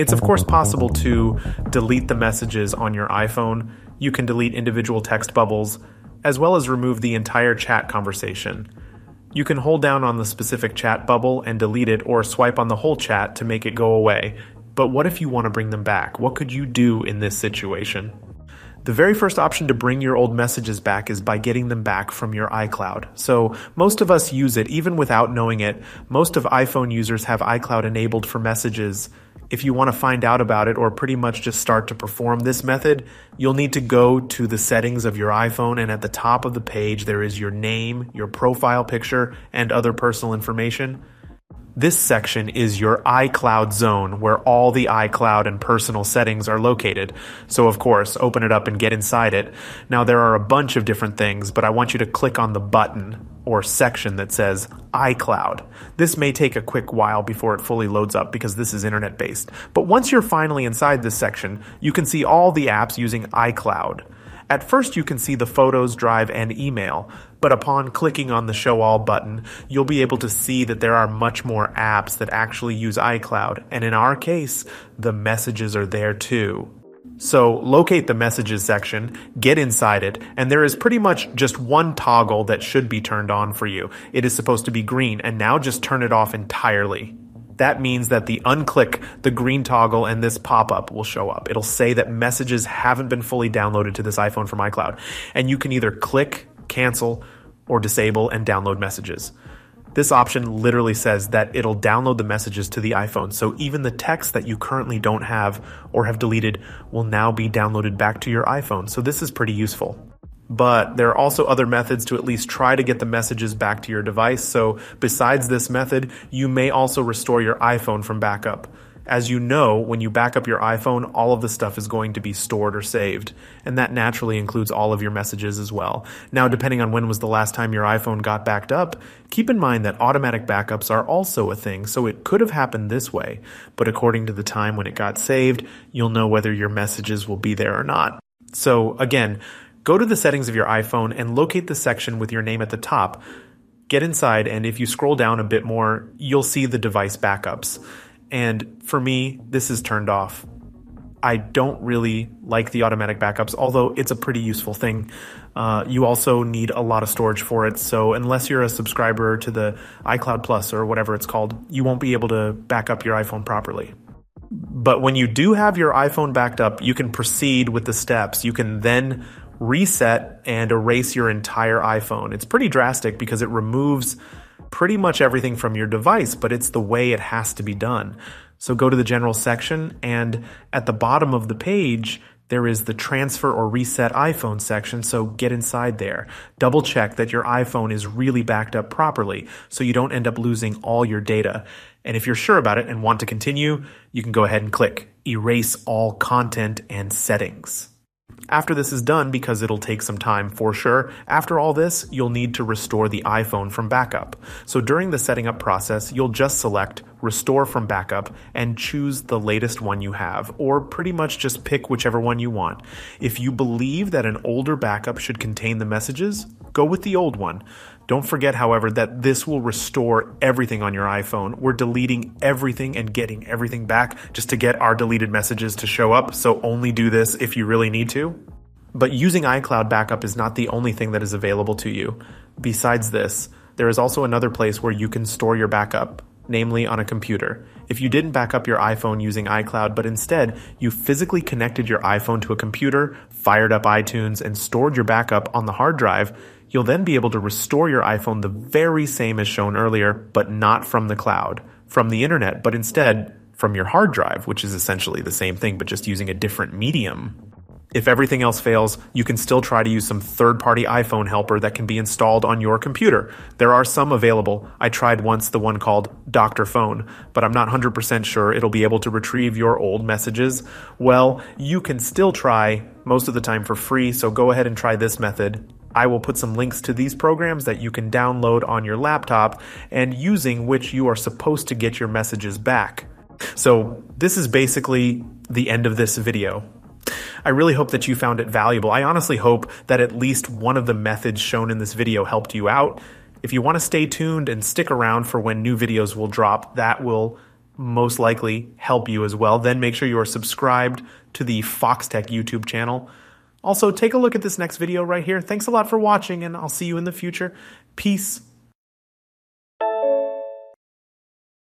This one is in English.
It's of course possible to delete the messages on your iPhone. You can delete individual text bubbles, as well as remove the entire chat conversation. You can hold down on the specific chat bubble and delete it, or swipe on the whole chat to make it go away. But what if you want to bring them back? What could you do in this situation? The very first option to bring your old messages back is by getting them back from your iCloud. So most of us use it even without knowing it. Most of iPhone users have iCloud enabled for messages. If you want to find out about it or pretty much just start to perform this method, you'll need to go to the settings of your iPhone and at the top of the page there is your name, your profile picture, and other personal information. This section is your iCloud zone where all the iCloud and personal settings are located. So, of course, open it up and get inside it. Now, there are a bunch of different things, but I want you to click on the button or section that says iCloud. This may take a quick while before it fully loads up because this is internet based. But once you're finally inside this section, you can see all the apps using iCloud. At first, you can see the Photos, Drive, and Email, but upon clicking on the Show All button, you'll be able to see that there are much more apps that actually use iCloud, and in our case, the messages are there too. So locate the messages section, get inside it, and there is pretty much just one toggle that should be turned on for you. It is supposed to be green, and now just turn it off entirely that means that the unclick the green toggle and this pop up will show up. It'll say that messages haven't been fully downloaded to this iPhone from iCloud. And you can either click, cancel, or disable and download messages. This option literally says that it'll download the messages to the iPhone, so even the text that you currently don't have or have deleted will now be downloaded back to your iPhone. So this is pretty useful but there are also other methods to at least try to get the messages back to your device. So, besides this method, you may also restore your iPhone from backup. As you know, when you back up your iPhone, all of the stuff is going to be stored or saved, and that naturally includes all of your messages as well. Now, depending on when was the last time your iPhone got backed up, keep in mind that automatic backups are also a thing, so it could have happened this way, but according to the time when it got saved, you'll know whether your messages will be there or not. So, again, Go to the settings of your iPhone and locate the section with your name at the top. Get inside, and if you scroll down a bit more, you'll see the device backups. And for me, this is turned off. I don't really like the automatic backups, although it's a pretty useful thing. Uh, you also need a lot of storage for it, so unless you're a subscriber to the iCloud Plus or whatever it's called, you won't be able to back up your iPhone properly. But when you do have your iPhone backed up, you can proceed with the steps. You can then reset and erase your entire iPhone. It's pretty drastic because it removes pretty much everything from your device, but it's the way it has to be done. So go to the general section, and at the bottom of the page, there is the transfer or reset iPhone section, so get inside there. Double check that your iPhone is really backed up properly so you don't end up losing all your data. And if you're sure about it and want to continue, you can go ahead and click Erase All Content and Settings. After this is done, because it'll take some time for sure, after all this, you'll need to restore the iPhone from backup. So during the setting up process, you'll just select Restore from Backup and choose the latest one you have, or pretty much just pick whichever one you want. If you believe that an older backup should contain the messages, go with the old one. Don't forget, however, that this will restore everything on your iPhone. We're deleting everything and getting everything back just to get our deleted messages to show up, so only do this if you really need to. But using iCloud backup is not the only thing that is available to you. Besides this, there is also another place where you can store your backup, namely on a computer. If you didn't back up your iPhone using iCloud, but instead you physically connected your iPhone to a computer, fired up iTunes, and stored your backup on the hard drive, You'll then be able to restore your iPhone the very same as shown earlier, but not from the cloud, from the internet, but instead from your hard drive, which is essentially the same thing, but just using a different medium. If everything else fails, you can still try to use some third party iPhone helper that can be installed on your computer. There are some available. I tried once the one called Dr.Fone, but I'm not 100% sure it'll be able to retrieve your old messages. Well, you can still try, most of the time for free, so go ahead and try this method. I will put some links to these programs that you can download on your laptop and using which you are supposed to get your messages back. So, this is basically the end of this video. I really hope that you found it valuable. I honestly hope that at least one of the methods shown in this video helped you out. If you want to stay tuned and stick around for when new videos will drop, that will most likely help you as well. Then make sure you are subscribed to the Foxtecc YouTube channel. Also, take a look at this next video right here. Thanks a lot for watching, and I'll see you in the future. Peace